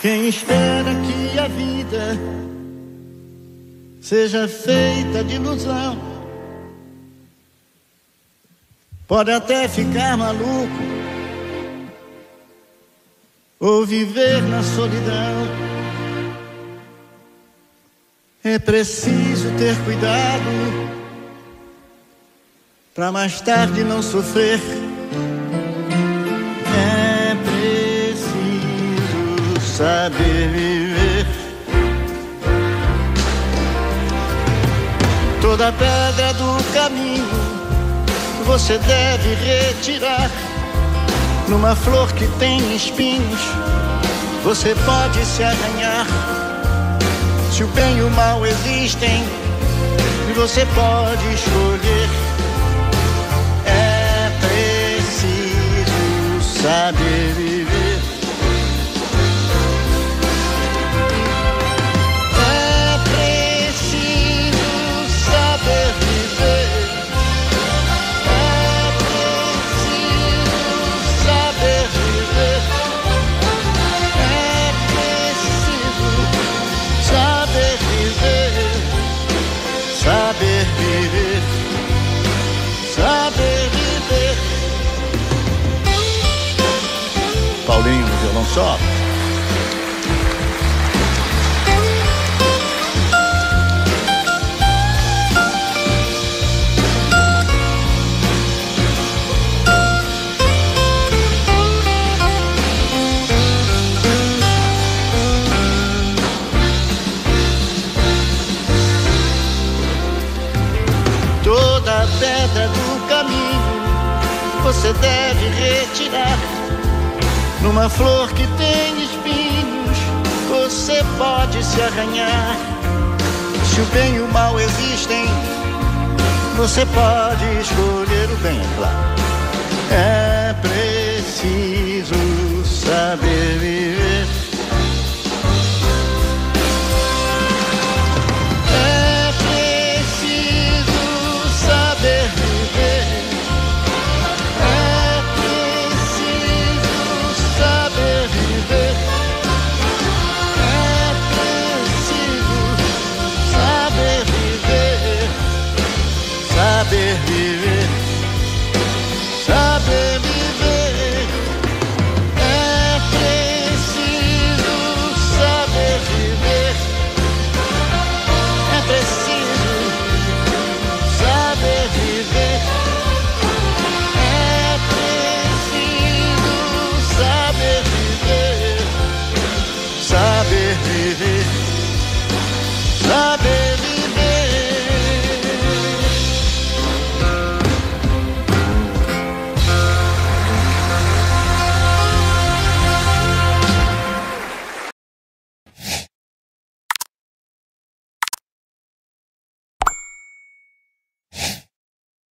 Quem espera que a vida seja feita de ilusão, pode até ficar maluco ou viver na solidão. É preciso ter cuidado para mais tarde não sofrer. Saber viver. Toda pedra do caminho você deve retirar. Numa flor que tem espinhos, você pode se arranhar. Se o bem e o mal existem, você pode escolher. É preciso saber viver. Violão só. Toda pedra do caminho você deve retirar. Numa flor que tem espinhos, você pode se arranhar. Se o bem e o mal existem, você pode escolher o bem, é claro. É preciso saber.